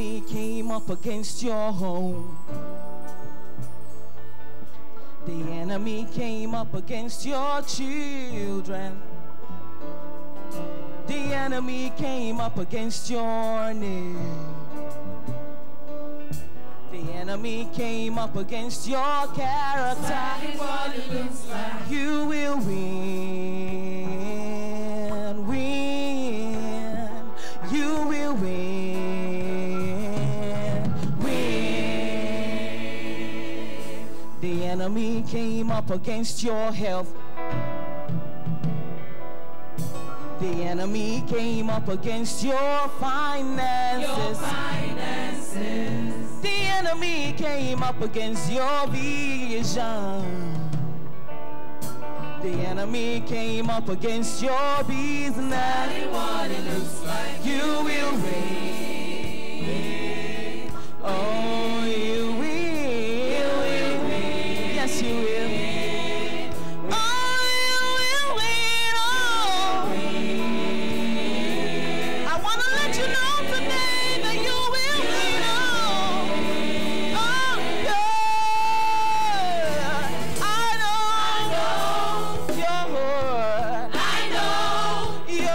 enemy came up against your home. The enemy came up against your children. The enemy came up against your name. The enemy came up against your character. You will win. enemy came up against your health. The enemy came up against your finances. Your finances. The enemy came up against your vision. The enemy came up against your business. Like you will reign. Oh.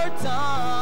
time.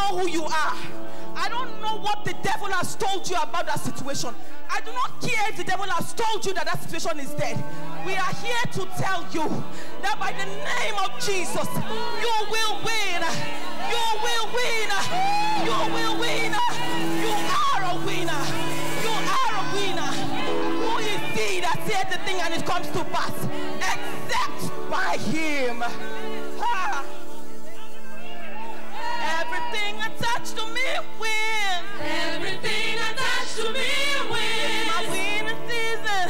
know who you are. I don't know what the devil has told you about that situation. I do not care if the devil has told you that that situation is dead. We are here to tell you that by the name of Jesus, you will win. You will win. You will win. You are a winner. You are a winner. Who is he that said the thing and it comes to pass? Except by him. Attached to me wins. Everything attached to me wins. It's my winning season.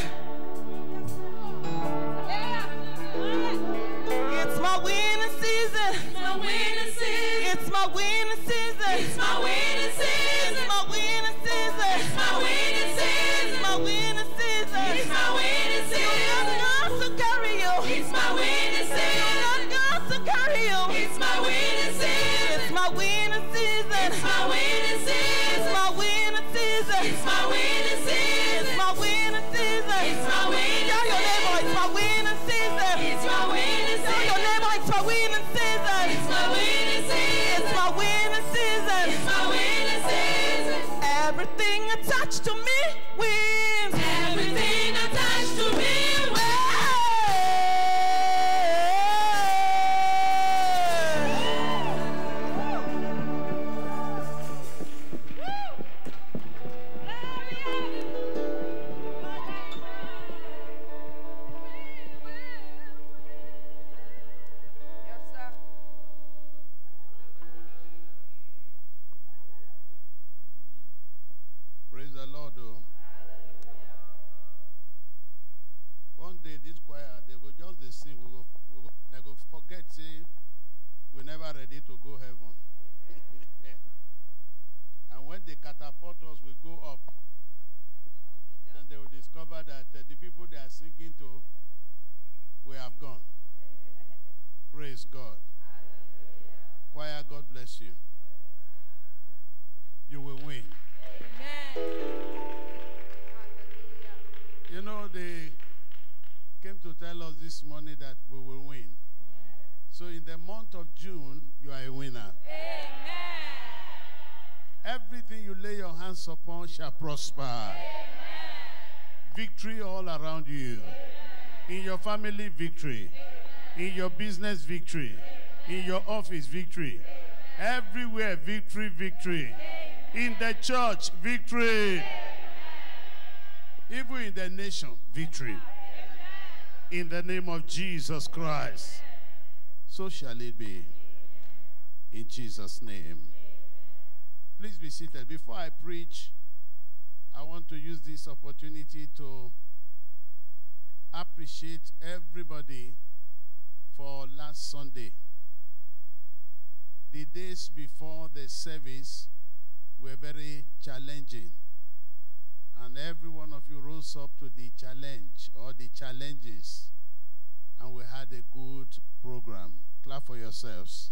It's my winning season. My winning season. It's my winning season. It's my winning season. It's my winning season. It's my winning season. It's my winning season. It's my winning season. God to carry you. It's my winning season. God to carry you. It's my winning season. It's my winning season. My winning season. It's my winning season. It's my winning season. It's my winning season. Everything attached to me wins. Upon shall prosper. Victory all around you. In your family, victory. In your business, victory. In your office, victory. Everywhere, victory, victory. In the church, victory. Even in the nation, victory. In the name of Jesus Christ. So shall it be. In Jesus' name. Please be seated. Before I preach, I want to use this opportunity to appreciate everybody for last Sunday. The days before the service were very challenging. And every one of you rose up to the challenge or the challenges. And we had a good program. Clap for yourselves.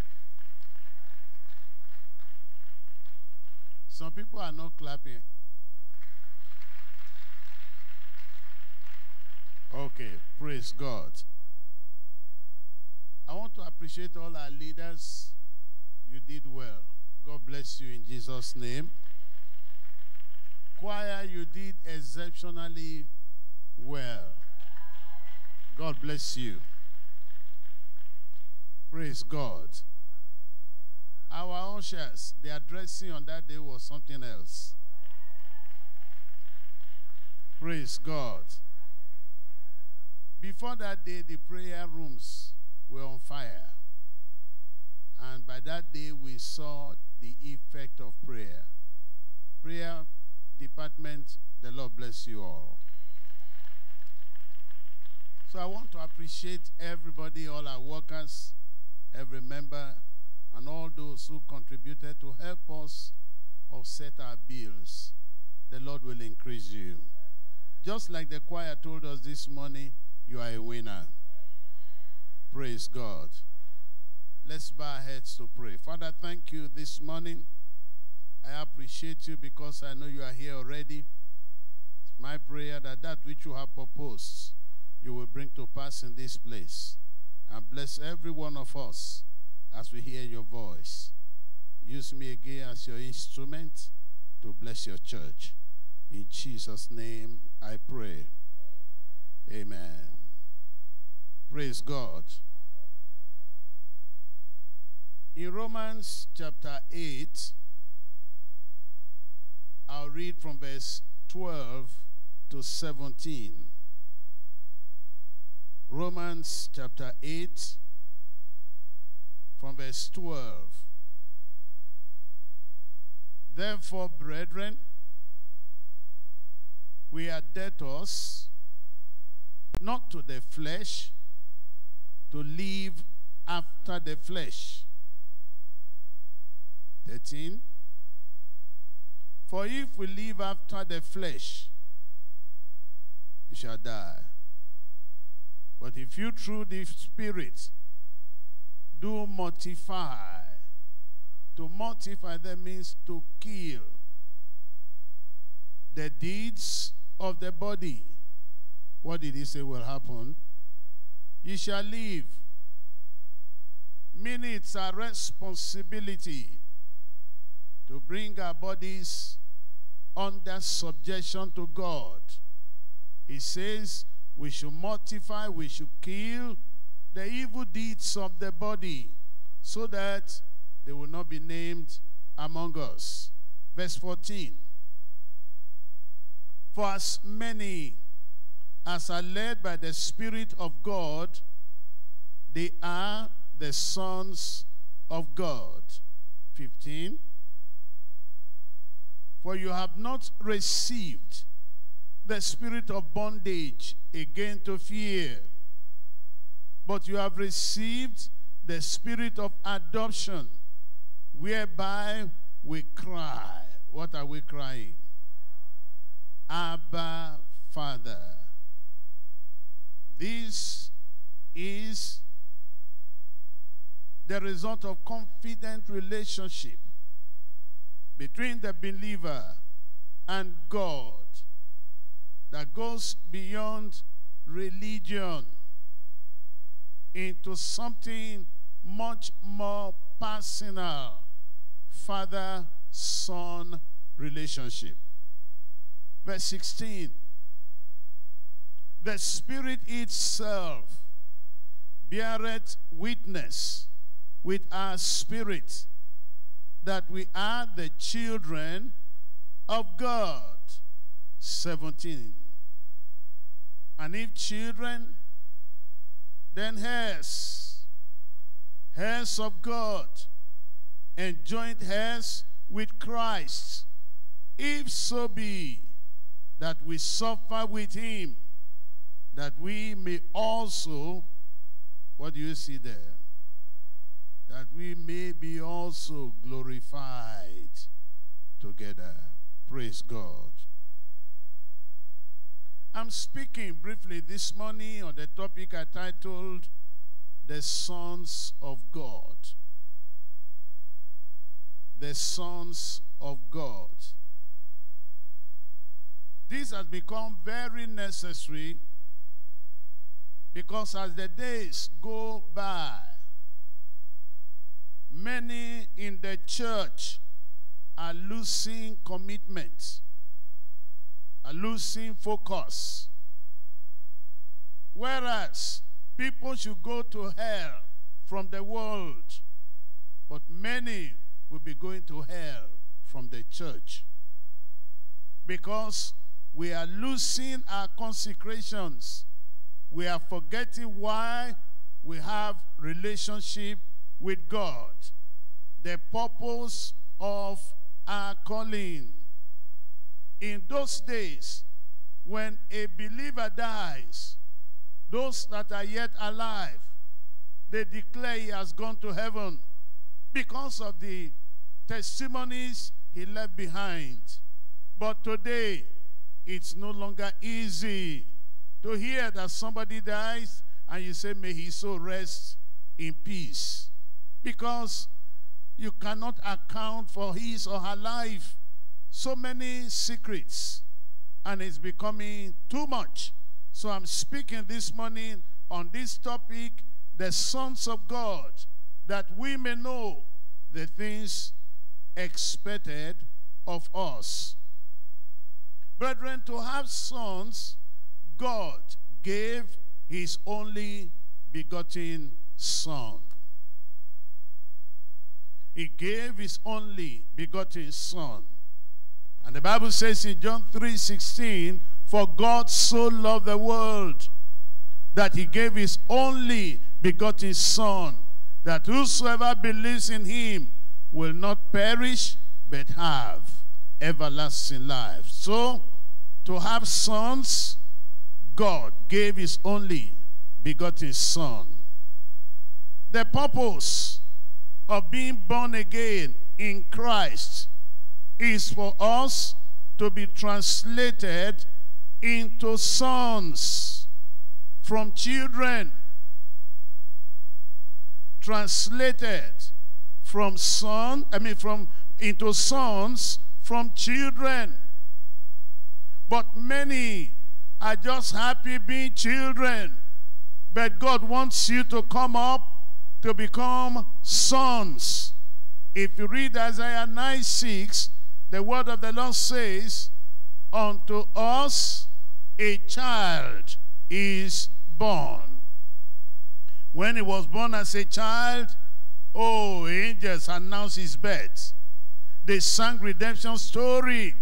Some people are not clapping. Okay, praise God. I want to appreciate all our leaders. You did well. God bless you in Jesus' name. Choir, you did exceptionally well. God bless you. Praise God. Our ushers, their dressing on that day was something else. Praise God. Before that day, the prayer rooms were on fire. And by that day, we saw the effect of prayer. Prayer department, the Lord bless you all. So I want to appreciate everybody, all our workers, every member, and all those who contributed to help us offset our bills. The Lord will increase you. Just like the choir told us this morning, you are a winner. Praise God. Let's bow our heads to pray. Father, thank you this morning. I appreciate you because I know you are here already. It's my prayer that that which you have proposed, you will bring to pass in this place. And bless every one of us as we hear your voice. Use me again as your instrument to bless your church. In Jesus' name I pray. Amen. Praise God. In Romans chapter 8, I'll read from verse 12 to 17. Romans chapter 8 from verse 12. Therefore, brethren, we are debtors not to the flesh to live after the flesh. 13. For if we live after the flesh, we shall die. But if you through the Spirit do mortify, to mortify that means to kill the deeds of the body. What did he say will happen? Ye shall live. Meaning it's a responsibility to bring our bodies under subjection to God. He says we should mortify, we should kill the evil deeds of the body so that they will not be named among us. Verse 14. For as many as are led by the Spirit of God, they are the sons of God. 15. For you have not received the spirit of bondage again to fear, but you have received the spirit of adoption, whereby we cry. What are we crying? Abba, Father. This is the result of confident relationship between the believer and God that goes beyond religion into something much more personal father son relationship. Verse 16 The Spirit itself beareth witness with our spirit that we are the children of God. 17. And if children, then heirs, heirs of God, and joint heirs with Christ, if so be that we suffer with him, that we may also, what do you see there? that we may be also glorified together. Praise God. I'm speaking briefly this morning on the topic I titled The Sons of God. The Sons of God. This has become very necessary because as the days go by, many in the church are losing commitment, are losing focus. Whereas people should go to hell from the world, but many will be going to hell from the church. Because we are losing our consecrations. We are forgetting why we have relationship with God, the purpose of our calling. In those days, when a believer dies, those that are yet alive, they declare he has gone to heaven because of the testimonies he left behind. But today, it's no longer easy to hear that somebody dies and you say, may he so rest in peace because you cannot account for his or her life. So many secrets, and it's becoming too much. So I'm speaking this morning on this topic, the sons of God, that we may know the things expected of us. Brethren, to have sons, God gave his only begotten son. He gave his only begotten son. And the Bible says in John 3, 16, For God so loved the world that he gave his only begotten Son, that whosoever believes in him will not perish, but have everlasting life. So, to have sons, God gave his only begotten Son. The purpose of being born again in Christ is for us to be translated into sons from children. Translated from son, I mean from into sons from children. But many are just happy being children. But God wants you to come up to become sons. If you read Isaiah 9 6, the word of the Lord says, Unto us a child is born. When he was born as a child, oh, angels announced his birth. They sang redemption story.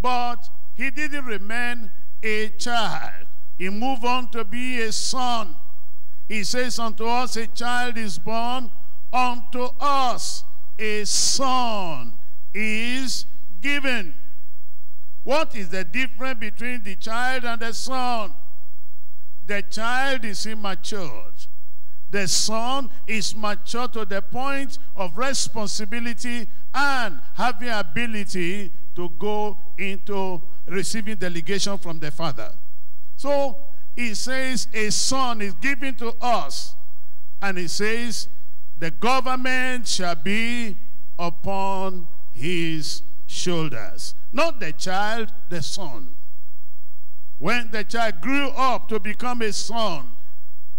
But he didn't remain a child. He moved on to be a son. He says, Unto us a child is born, unto us a son is given. What is the difference between the child and the son? The child is immature. The son is mature to the point of responsibility and having ability to go into receiving delegation from the father. So he says a son is given to us. And he says the government shall be upon his shoulders. Not the child, the son. When the child grew up to become a son,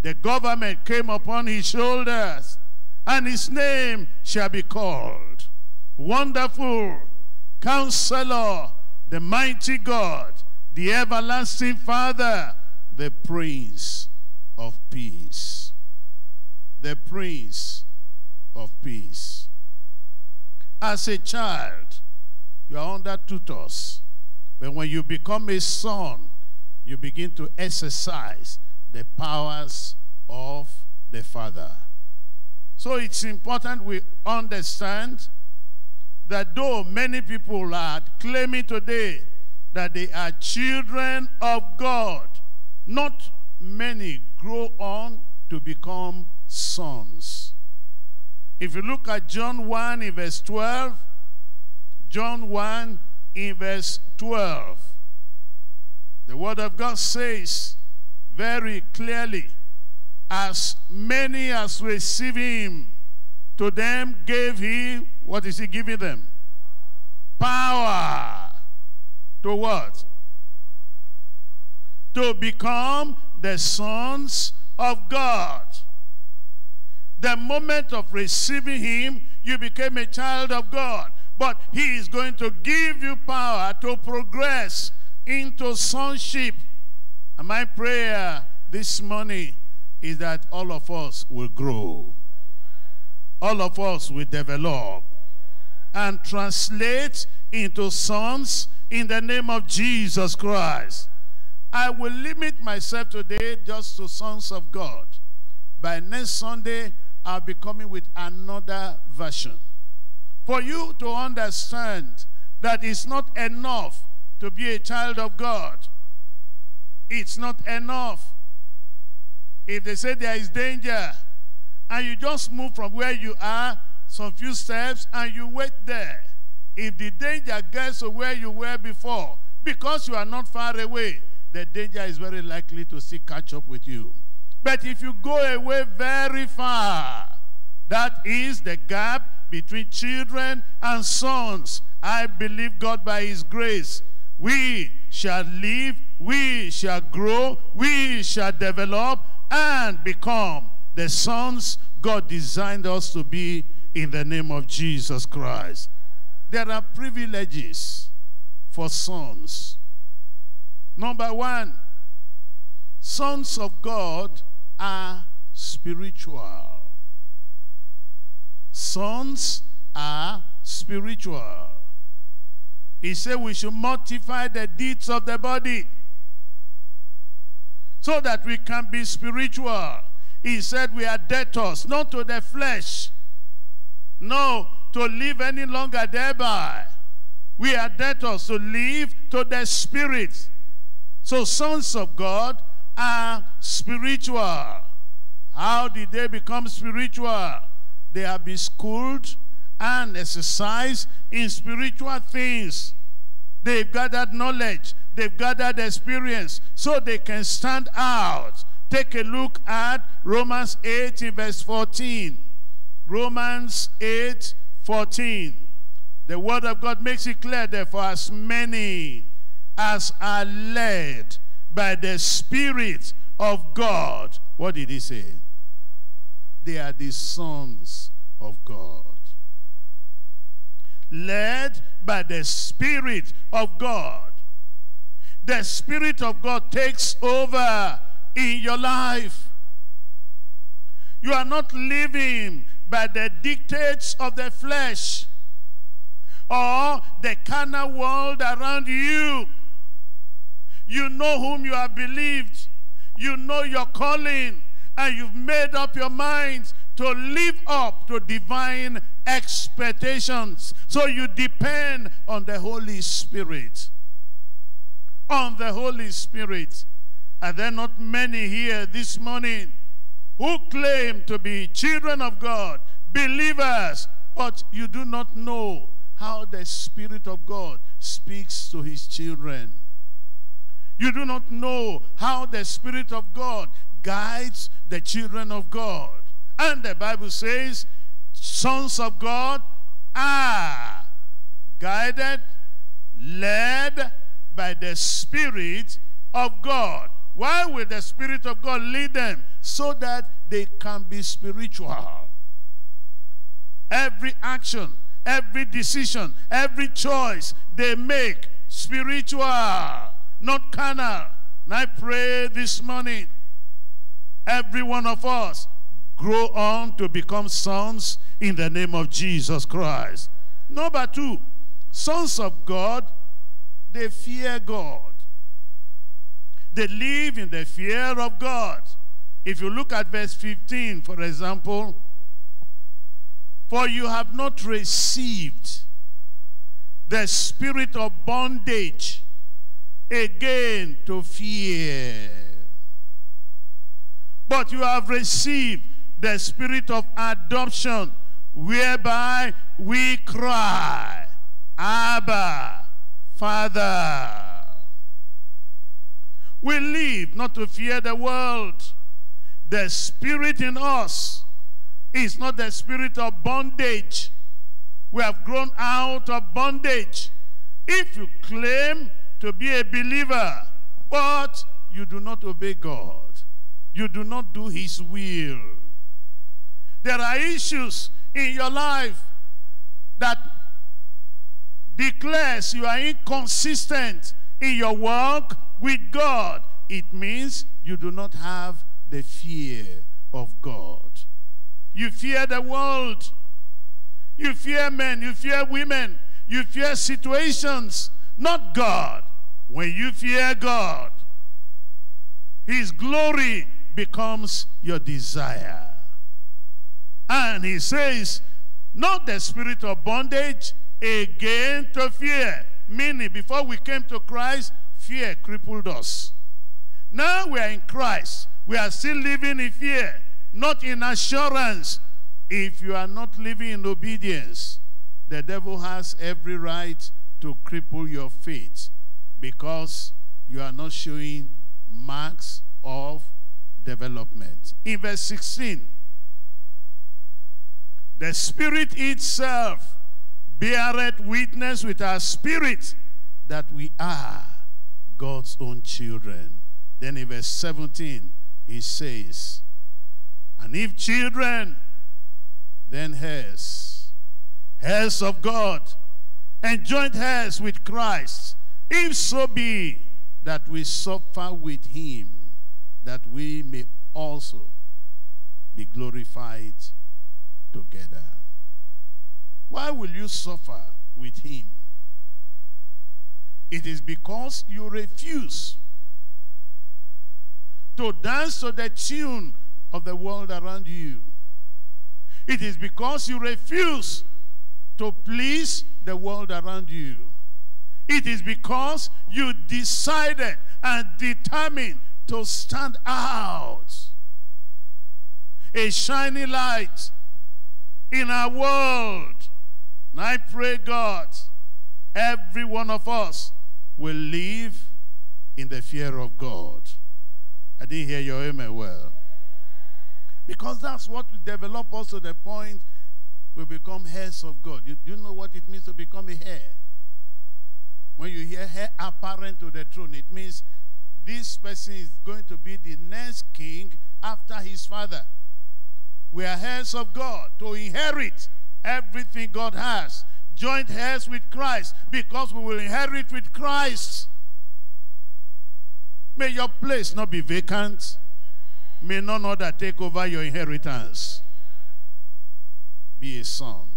the government came upon his shoulders, and his name shall be called Wonderful, Counselor, the Mighty God, the Everlasting Father, the Prince of Peace. The Prince of Peace. As a child, you are under tutors. But when you become a son, you begin to exercise the powers of the Father. So it's important we understand that though many people are claiming today that they are children of God, not many grow on to become sons. If you look at John 1 in verse 12, John 1 in verse 12, the word of God says very clearly, as many as receive him, to them gave he, what is he giving them? Power. To what? To become the sons of God. The moment of receiving him, you became a child of God. But he is going to give you power to progress into sonship. And my prayer this morning is that all of us will grow. All of us will develop and translate into sons in the name of Jesus Christ. I will limit myself today just to sons of God. By next Sunday, I'll be coming with another version. For you to understand that it's not enough to be a child of God. It's not enough. If they say there is danger, and you just move from where you are some few steps and you wait there. If the danger gets to where you were before, because you are not far away, the danger is very likely to still catch up with you. But if you go away very far, that is the gap between children and sons. I believe God by his grace. We shall live, we shall grow, we shall develop and become the sons God designed us to be in the name of Jesus Christ. There are privileges for sons. Number one, sons of God are spiritual. Sons are spiritual. He said we should mortify the deeds of the body. so that we can be spiritual. He said we are debtors, not to the flesh. No, to live any longer thereby. We are debtors to live to the spirit. So sons of God are spiritual. How did they become spiritual? They have been schooled and exercised in spiritual things. They've gathered knowledge. They've gathered experience so they can stand out. Take a look at Romans 8 in verse 14. Romans 8, 14. The word of God makes it clear, therefore, as many as are led by the Spirit of God. What did he say? They are the sons of God. Led by the Spirit of God. The Spirit of God takes over in your life. You are not living by the dictates of the flesh or the carnal world around you. You know whom you have believed. You know your calling. And you've made up your minds to live up to divine expectations. So you depend on the Holy Spirit. On the Holy Spirit. Are there not many here this morning who claim to be children of God, believers, but you do not know how the Spirit of God speaks to his children. You do not know how the Spirit of God guides the children of God. And the Bible says, sons of God are guided, led by the Spirit of God. Why will the Spirit of God lead them? So that they can be spiritual. Every action, every decision, every choice they make spiritual, not carnal. And I pray this morning, every one of us grow on to become sons in the name of Jesus Christ. Number two, sons of God, they fear God. They live in the fear of God. If you look at verse 15, for example, for you have not received the spirit of bondage again to fear. But you have received the spirit of adoption, whereby we cry, Abba, Father. We live not to fear the world. The spirit in us is not the spirit of bondage. We have grown out of bondage. If you claim to be a believer, but you do not obey God, you do not do his will. There are issues in your life that declares you are inconsistent in your work with God. It means you do not have the fear of God. You fear the world. You fear men. You fear women. You fear situations, not God. When you fear God, his glory becomes your desire. And he says, not the spirit of bondage, again to fear. Meaning, before we came to Christ, fear crippled us. Now we are in Christ. We are still living in fear, not in assurance. If you are not living in obedience, the devil has every right to cripple your faith because you are not showing marks of development. In verse 16, the Spirit itself beareth witness with our spirit that we are God's own children. Then in verse 17, he says, And if children, then heirs, heirs of God, and joint heirs with Christ, if so be that we suffer with him, that we may also be glorified together. Why will you suffer with him? It is because you refuse to dance to the tune of the world around you. It is because you refuse to please the world around you. It is because you decided and determined to stand out. A shining light in our world. And I pray, God, every one of us will live in the fear of God. I didn't hear your amen well. Because that's what will develop us to the point we become heirs of God. You, do you know what it means to become a heir? When you hear heir apparent to the throne, it means this person is going to be the next king after his father. We are heirs of God to inherit everything God has. Joint heirs with Christ because we will inherit with Christ. May your place not be vacant. May none other take over your inheritance. Be a son.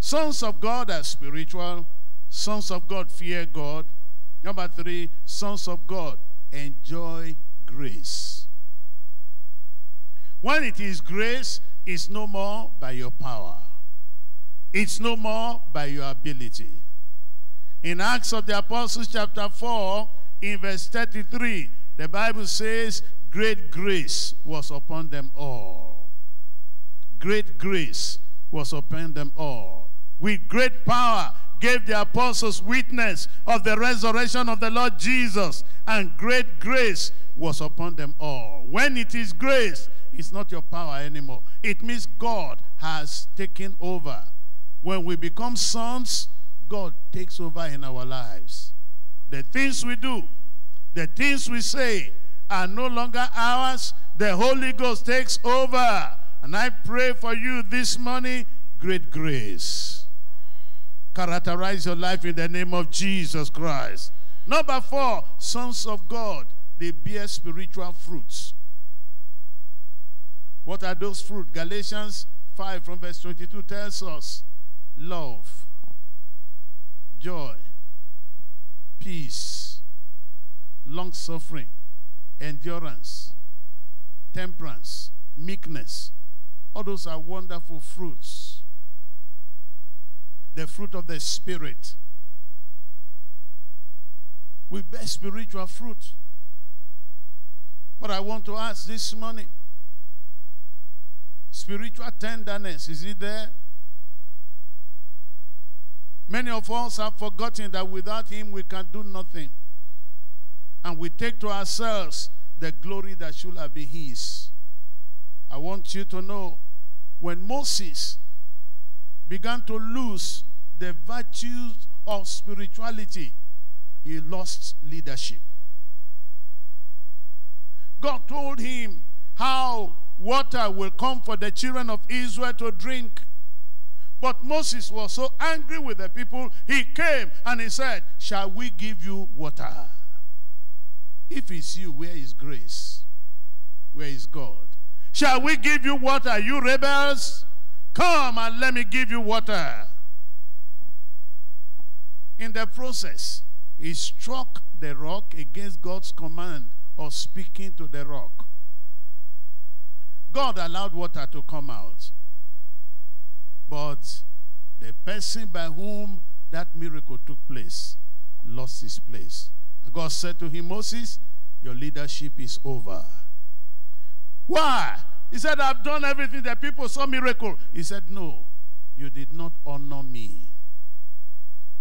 Sons of God are spiritual. Sons of God fear God. Number three, sons of God enjoy grace. When it is grace, it's no more by your power. It's no more by your ability. In Acts of the Apostles chapter 4, in verse 33, the Bible says, great grace was upon them all. Great grace was upon them all. With great power gave the apostles witness of the resurrection of the Lord Jesus, and great grace was upon them all. When it is grace, it's not your power anymore. It means God has taken over. When we become sons, God takes over in our lives. The things we do, the things we say are no longer ours. The Holy Ghost takes over. And I pray for you this morning, great grace. Characterize your life in the name of Jesus Christ. Number four, sons of God, they bear spiritual fruits. What are those fruits? Galatians 5 from verse 22 tells us love, joy, peace, long suffering, endurance, temperance, meekness. All those are wonderful fruits. The fruit of the Spirit. We bear spiritual fruit. But I want to ask this morning spiritual tenderness, is it there? Many of us have forgotten that without Him we can do nothing and we take to ourselves the glory that should have been his. I want you to know when Moses began to lose the virtues of spirituality, he lost leadership. God told him how water will come for the children of Israel to drink. But Moses was so angry with the people, he came and he said, Shall we give you water? If it's you, where is grace? Where is God? Shall we give you water, you rebels? Come and let me give you water. In the process, he struck the rock against God's command of speaking to the rock. God allowed water to come out. But the person by whom that miracle took place lost his place. God said to him, Moses, your leadership is over. Why? He said, I've done everything. that people saw miracle. He said, no, you did not honor me.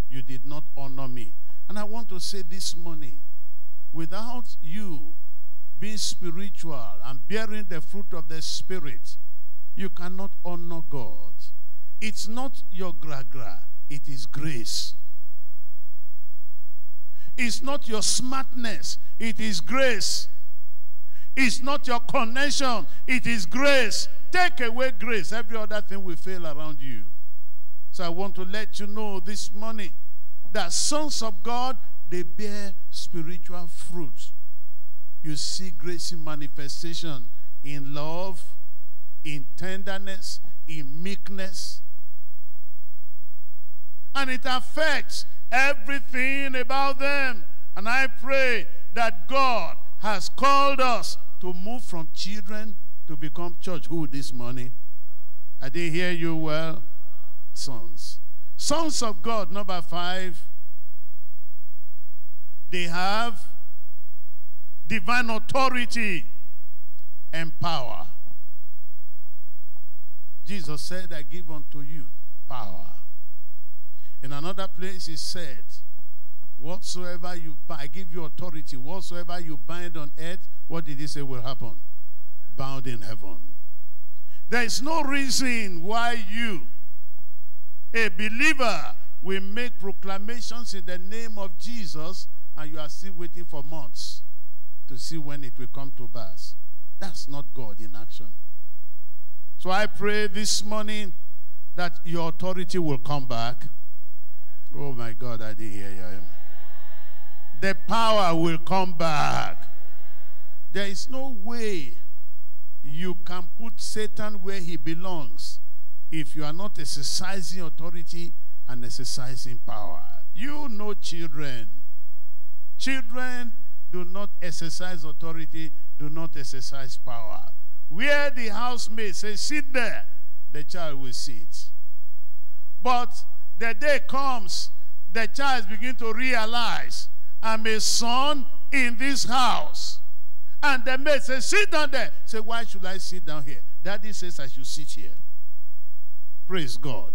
You did not honor me. And I want to say this morning, without you being spiritual and bearing the fruit of the Spirit, you cannot honor God. It's not your gra-gra, it is grace. It's not your smartness, it is grace. It's not your connection, it is grace. Take away grace, every other thing will fail around you. So I want to let you know this morning that sons of God, they bear spiritual fruit. You see grace in manifestation in love, in tenderness, in meekness. And it affects everything about them. And I pray that God has called us to move from children to become church. Who this morning? I didn't hear you well. Sons. Sons of God, number five. They have divine authority and power. Jesus said, I give unto you power. In another place, he said, Whatsoever you bind, I give you authority. Whatsoever you bind on earth, what did he say will happen? Bound in heaven. There is no reason why you, a believer, will make proclamations in the name of Jesus and you are still waiting for months to see when it will come to pass. That's not God in action. So I pray this morning that your authority will come back. Oh my God, I didn't hear you. The power will come back. There is no way you can put Satan where he belongs if you are not exercising authority and exercising power. You know children. Children do not exercise authority, do not exercise power. Where the housemaid says, sit there, the child will sit. But the day comes, the child begins to realize, I'm a son in this house. And the maid says, sit down there. Say, why should I sit down here? Daddy says I should sit here. Praise God.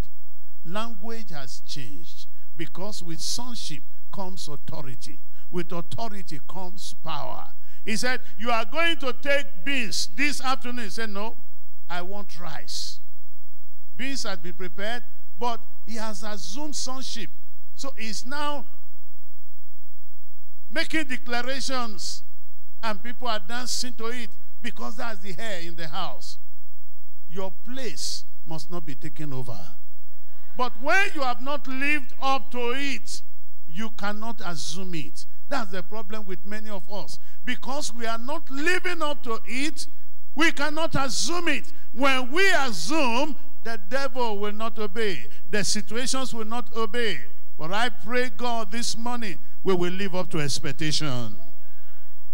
Language has changed because with sonship comes authority. With authority comes power. He said, you are going to take beans this afternoon. He said, no, I want rice. Beans had been prepared, but he has assumed sonship. So he's now making declarations and people are dancing to it because that's the hair in the house. Your place must not be taken over. But when you have not lived up to it, you cannot assume it. That's the problem with many of us. Because we are not living up to it, we cannot assume it. When we assume, the devil will not obey. The situations will not obey. But I pray God this morning we will live up to expectation.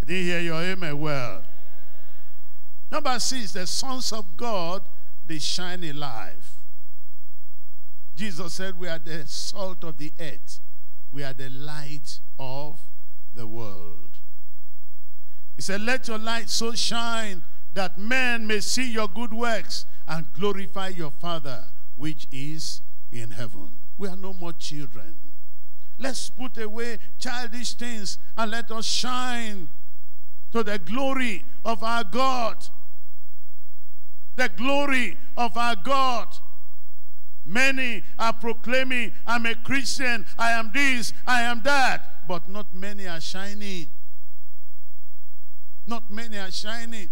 I didn't hear your amen well. Number six, the sons of God, they shine alive. Jesus said we are the salt of the earth. We are the light of the world. He said, let your light so shine that men may see your good works and glorify your Father which is in heaven. We are no more children. Let's put away childish things and let us shine to the glory of our God. The glory of our God. Many are proclaiming, I'm a Christian, I am this, I am that, but not many are shining. Not many are shining.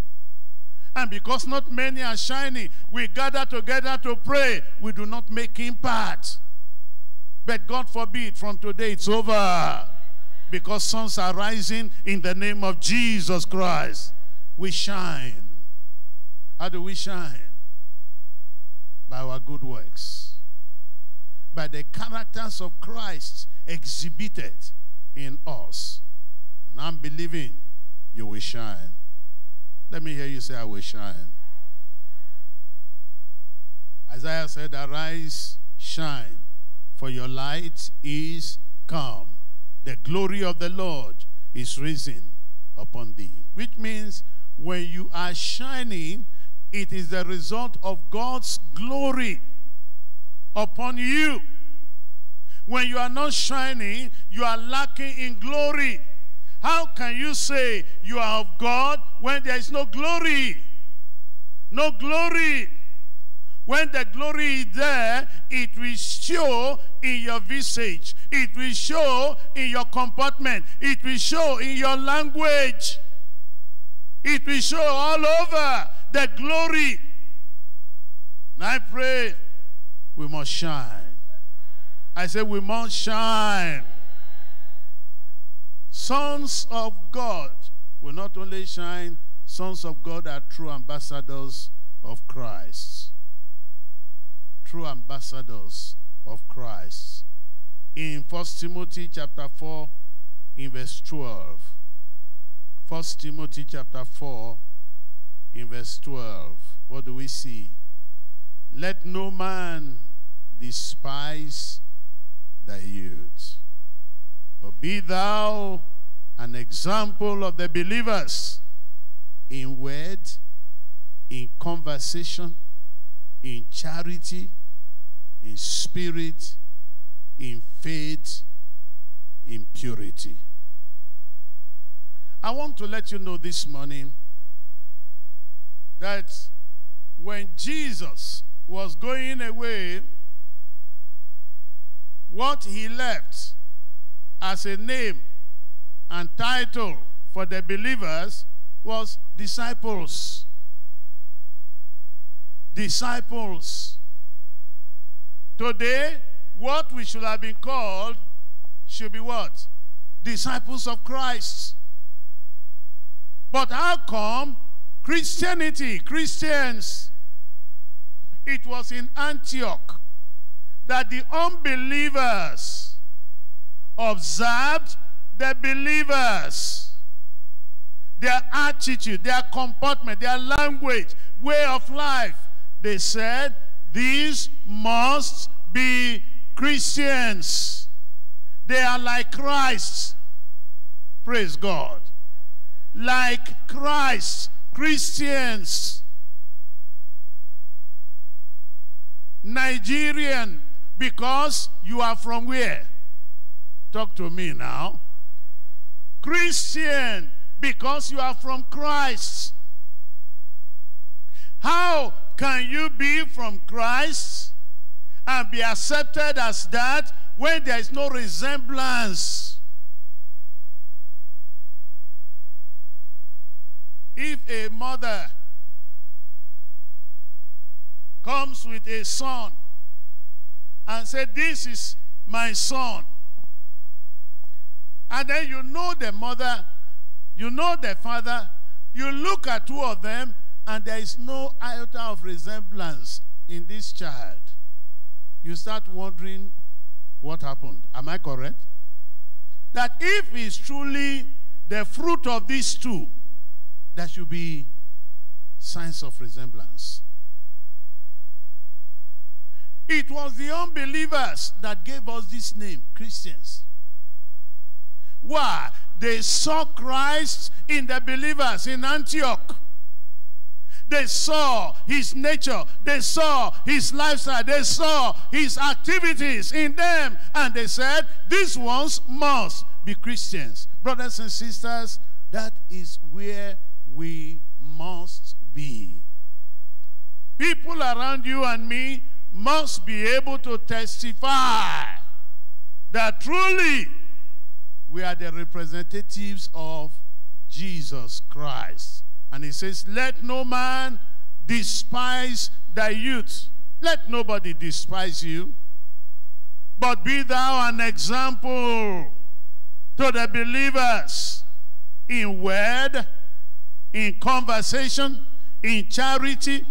And because not many are shining, we gather together to pray. We do not make impact. But God forbid, from today it's over. Because sons are rising in the name of Jesus Christ. We shine. How do we shine? By our good works. By the characters of Christ exhibited in us. And I'm believing you will shine. Let me hear you say, I will shine. Isaiah said, Arise, shine, for your light is come. The glory of the Lord is risen upon thee. Which means when you are shining, it is the result of God's glory upon you. When you are not shining, you are lacking in glory. How can you say you are of God when there is no glory? No glory. When the glory is there, it will show in your visage. It will show in your comportment. It will show in your language. It will show all over the glory. And I pray we must shine. I say we must shine. Sons of God will not only shine, sons of God are true ambassadors of Christ. True ambassadors of Christ. In 1 Timothy chapter 4, in verse 12. First Timothy chapter 4 in verse 12. What do we see? Let no man despise thy youth. But be thou an example of the believers in word, in conversation, in charity, in spirit, in faith, in purity. I want to let you know this morning that when Jesus was going away, what he left as a name and title for the believers was disciples. Disciples. Today, what we should have been called should be what? Disciples of Christ. But how come Christianity, Christians, it was in Antioch that the unbelievers observed the believers, their attitude, their comportment, their language, way of life. They said, these must be Christians. They are like Christ. Praise God. Like Christ. Christians. Nigerian, because you are from where? Talk to me now. Christian, because you are from Christ. How can you be from Christ and be accepted as that when there is no resemblance? If a mother comes with a son and say, this is my son, and then you know the mother, you know the father, you look at two of them, and there is no iota of resemblance in this child. You start wondering what happened. Am I correct? That if it's truly the fruit of these two, there should be signs of resemblance. It was the unbelievers that gave us this name, Christians. Why? They saw Christ in the believers in Antioch. They saw his nature. They saw his lifestyle. They saw his activities in them. And they said, these ones must be Christians. Brothers and sisters, that is where we must be. People around you and me must be able to testify that truly we are the representatives of Jesus Christ. And he says, let no man despise thy youth. Let nobody despise you. But be thou an example to the believers in word, in conversation, in charity,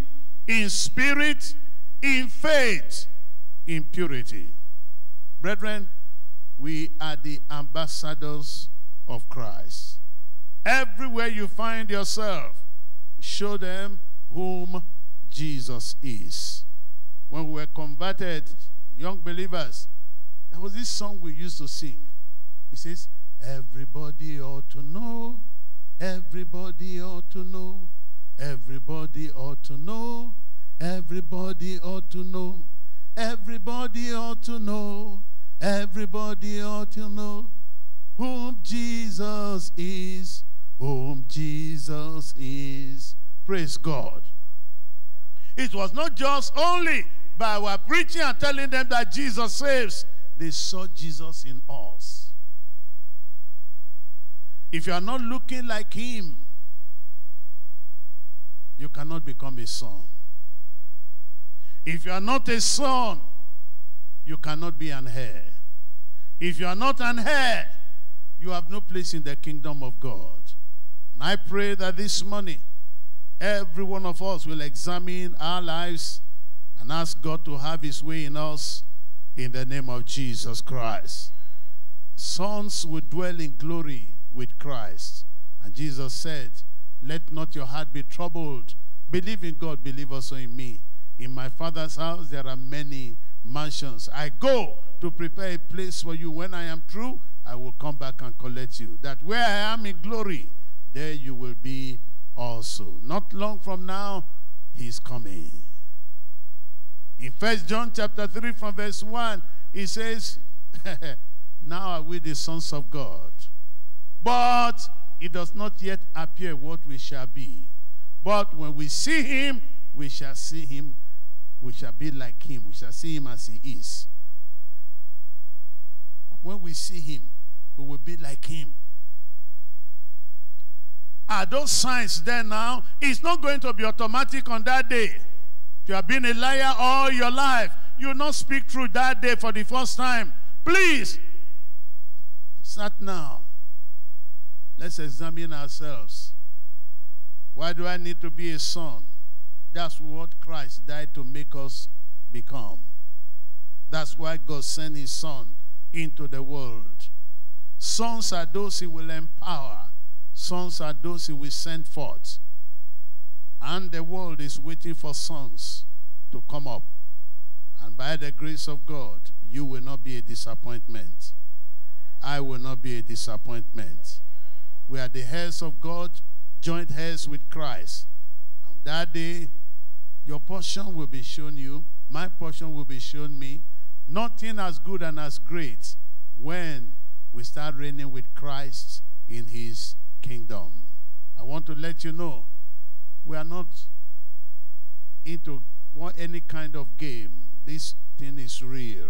in spirit, in faith, in purity. Brethren, we are the ambassadors of Christ. Everywhere you find yourself, show them whom Jesus is. When we were converted, young believers, there was this song we used to sing. It says, Everybody ought to know, everybody ought to know, everybody ought to know, everybody ought to know, everybody ought to know, everybody ought to know whom Jesus is, whom Jesus is. Praise God. It was not just only by our preaching and telling them that Jesus saves, they saw Jesus in us. If you are not looking like him, you cannot become a son. If you are not a son, you cannot be an heir. If you are not an heir, you have no place in the kingdom of God. And I pray that this morning, every one of us will examine our lives and ask God to have his way in us in the name of Jesus Christ. Sons will dwell in glory with Christ, And Jesus said, Let not your heart be troubled. Believe in God, believe also in me. In my Father's house there are many mansions. I go to prepare a place for you. When I am through, I will come back and collect you. That where I am in glory, there you will be also. Not long from now, he's coming. In First John chapter 3 from verse 1, he says, Now are we the sons of God. But it does not yet appear what we shall be. But when we see him, we shall see him, we shall be like him, we shall see him as he is. When we see him, we will be like him. Are those signs there now? It's not going to be automatic on that day. If you have been a liar all your life, you will not speak through that day for the first time. Please, start now. Let's examine ourselves. Why do I need to be a son? That's what Christ died to make us become. That's why God sent his son into the world. Sons are those he will empower. Sons are those he will send forth. And the world is waiting for sons to come up. And by the grace of God, you will not be a disappointment. I will not be a disappointment. We are the heirs of God, joint heirs with Christ. And that day, your portion will be shown you. My portion will be shown me. Nothing as good and as great when we start reigning with Christ in his kingdom. I want to let you know we are not into any kind of game. This thing is real.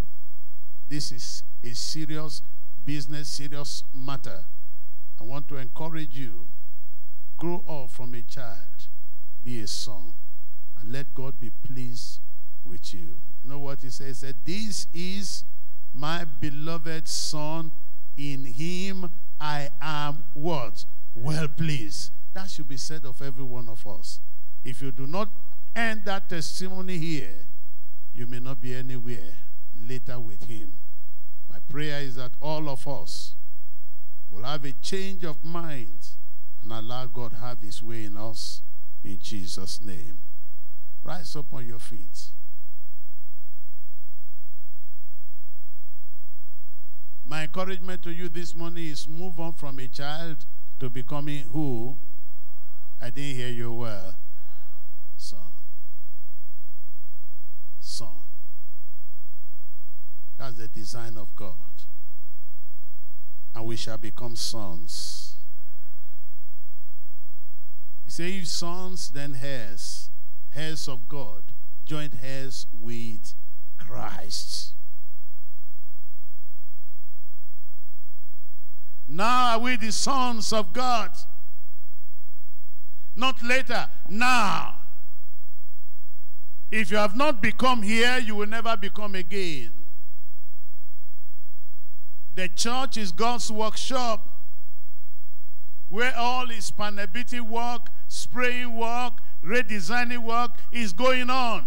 This is a serious business, serious matter. I want to encourage you. Grow up from a child. Be a son. And let God be pleased with you. You know what he says? He said, This is my beloved son. In him I am what? Well pleased. That should be said of every one of us. If you do not end that testimony here, you may not be anywhere later with him. My prayer is that all of us will have a change of mind and allow God have his way in us in Jesus' name. Rise up on your feet. My encouragement to you this morning is move on from a child to becoming who? I didn't hear you well. Son. Son. That's the design of God. And we shall become sons. He says, if sons, then heirs. Heirs of God. Joint heirs with Christ. Now are we the sons of God. Not later, now. If you have not become here, you will never become again. The church is God's workshop where all his panel work, spraying work, redesigning work is going on,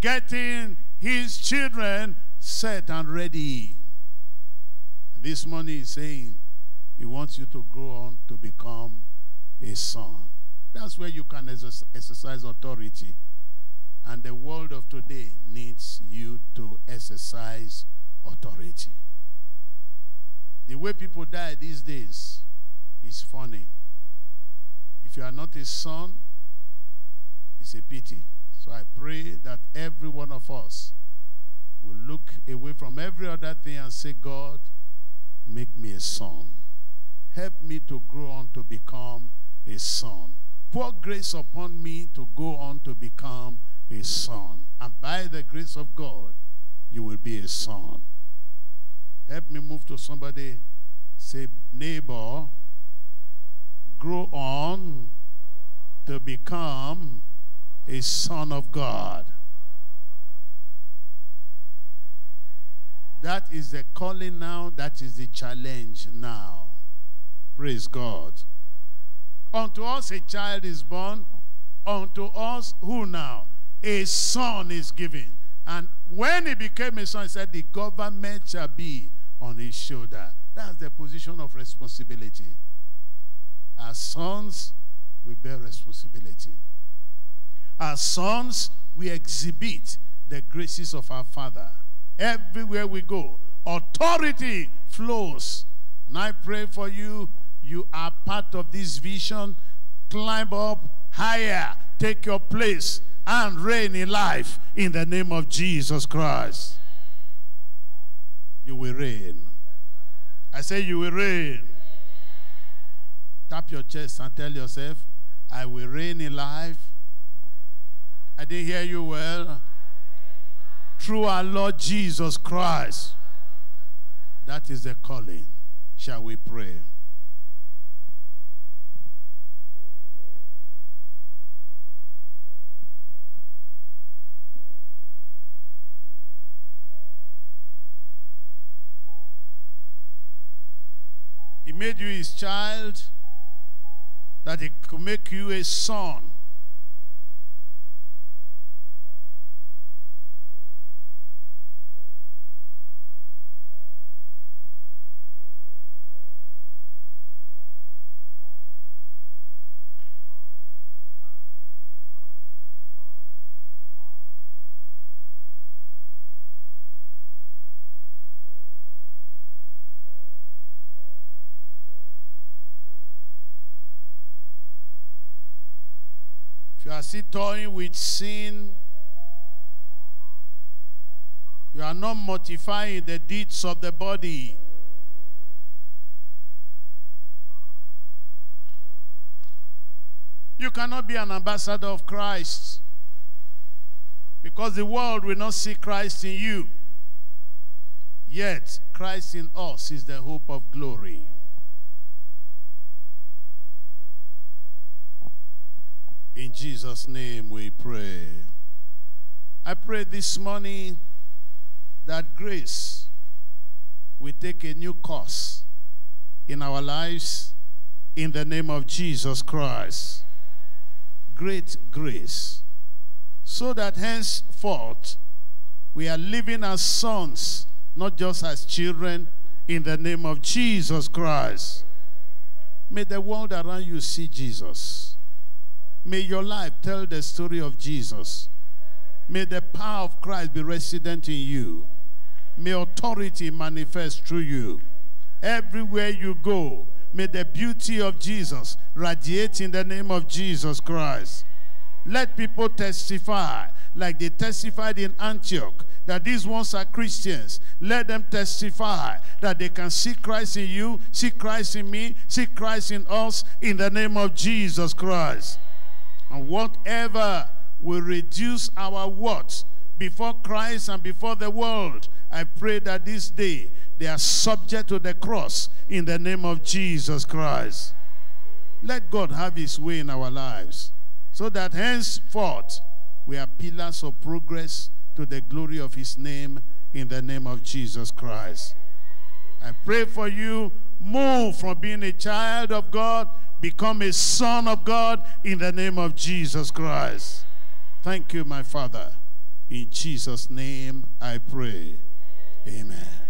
getting his children set and ready. And this morning is saying, he wants you to grow on to become a son. That's where you can exercise authority. And the world of today needs you to exercise authority. The way people die these days is funny. If you are not a son, it's a pity. So I pray that every one of us will look away from every other thing and say, God, make me a son. Help me to grow on to become a son. Pour grace upon me to go on to become a son. And by the grace of God, you will be a son. Help me move to somebody. Say, neighbor, grow on to become a son of God. That is the calling now. That is the challenge now. Praise God. Unto us a child is born. Unto us who now? A son is given. And when he became a son, he said, the government shall be on his shoulder. That's the position of responsibility. As sons, we bear responsibility. As sons, we exhibit the graces of our Father. Everywhere we go, authority flows. And I pray for you, you are part of this vision. Climb up higher, take your place, and reign in life in the name of Jesus Christ. You will reign. I say you will reign. Tap your chest and tell yourself, I will reign in life. I didn't hear you well. Through our Lord Jesus Christ. That is the calling. Shall we pray? He made you his child that he could make you a son. Are still toying with sin, you are not mortifying the deeds of the body. You cannot be an ambassador of Christ because the world will not see Christ in you. Yet, Christ in us is the hope of glory. In Jesus' name we pray. I pray this morning that grace will take a new course in our lives in the name of Jesus Christ. Great grace. So that henceforth we are living as sons, not just as children, in the name of Jesus Christ. May the world around you see Jesus. May your life tell the story of Jesus. May the power of Christ be resident in you. May authority manifest through you. Everywhere you go, may the beauty of Jesus radiate in the name of Jesus Christ. Let people testify like they testified in Antioch that these ones are Christians. Let them testify that they can see Christ in you, see Christ in me, see Christ in us in the name of Jesus Christ. And whatever will reduce our worth before Christ and before the world, I pray that this day they are subject to the cross in the name of Jesus Christ. Let God have his way in our lives so that henceforth we are pillars of progress to the glory of his name in the name of Jesus Christ. I pray for you, move from being a child of God become a son of God in the name of Jesus Christ. Thank you, my Father. In Jesus' name I pray. Amen.